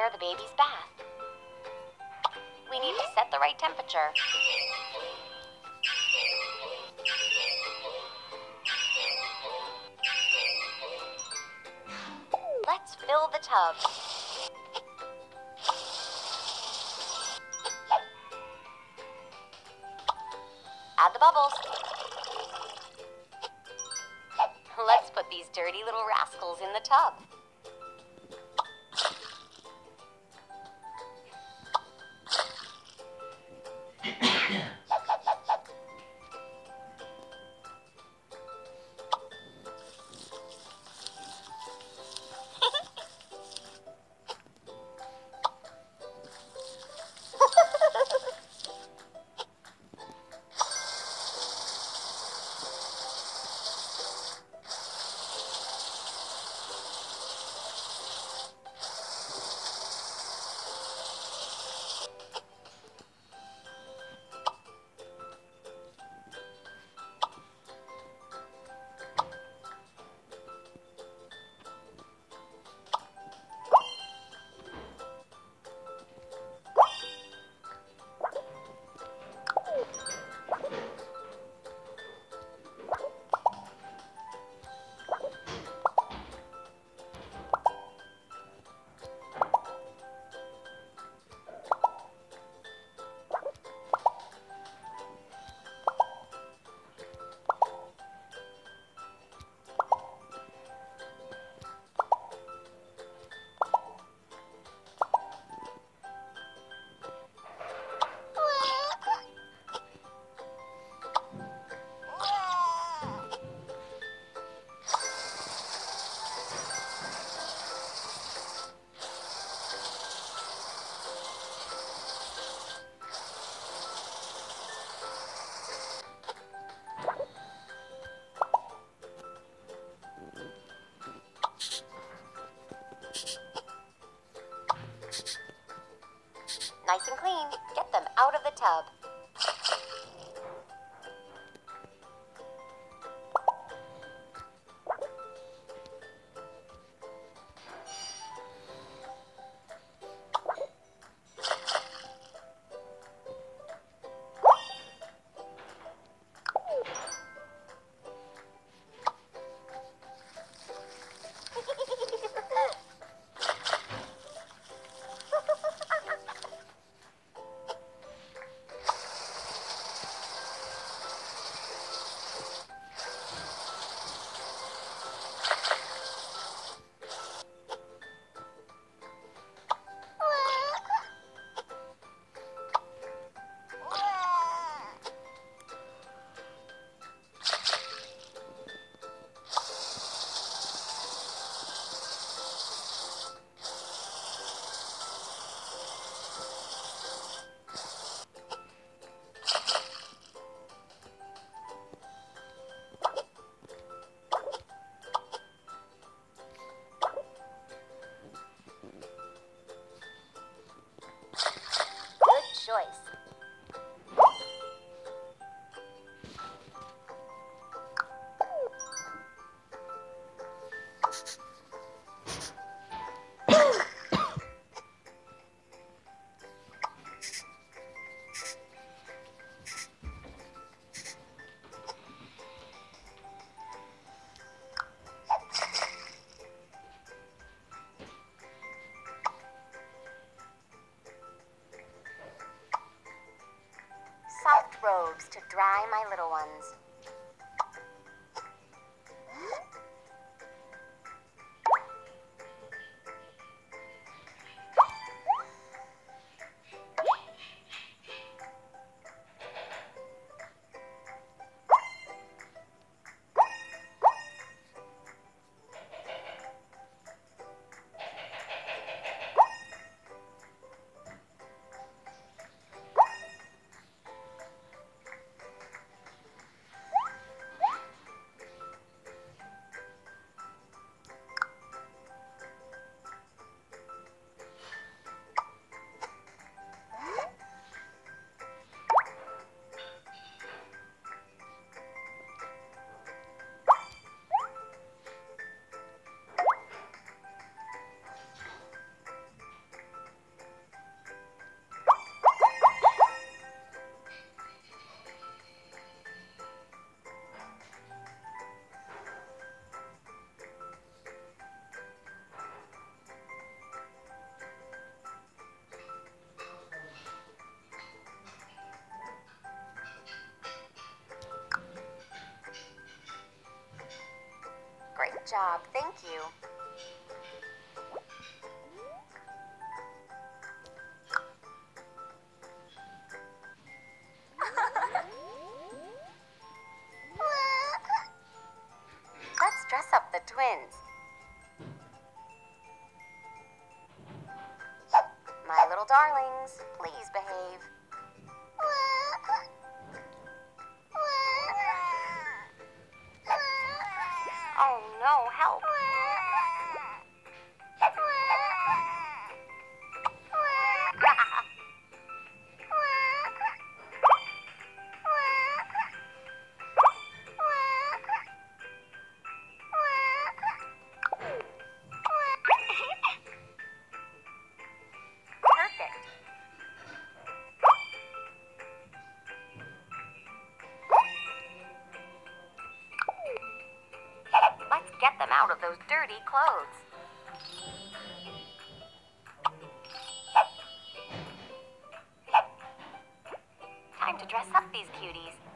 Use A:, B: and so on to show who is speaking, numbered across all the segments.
A: prepare the baby's bath. We need to set the right temperature. Let's fill the tub. Add the bubbles. Let's put these dirty little rascals in the tub. Good dry my little ones. Job, thank you. Let's dress up the twins. My little darlings, please behave. Out of those dirty clothes. Time to dress up these cuties.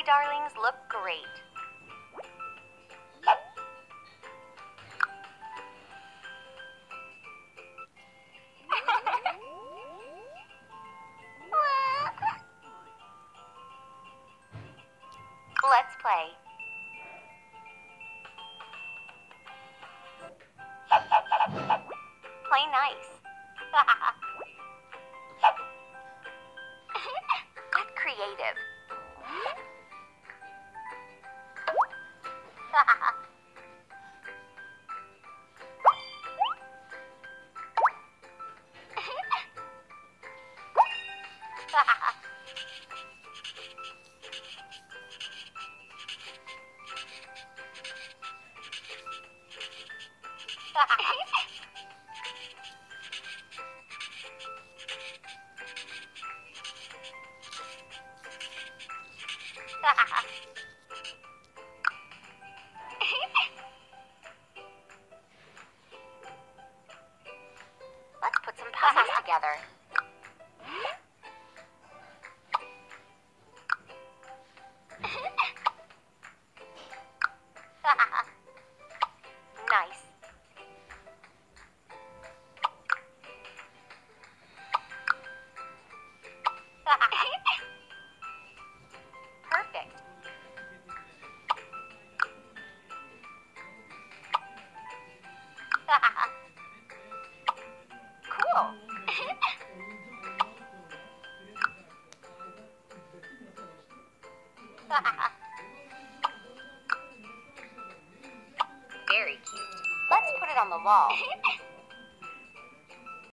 A: My darlings look great. Let's play. Play nice. Get creative. 好不？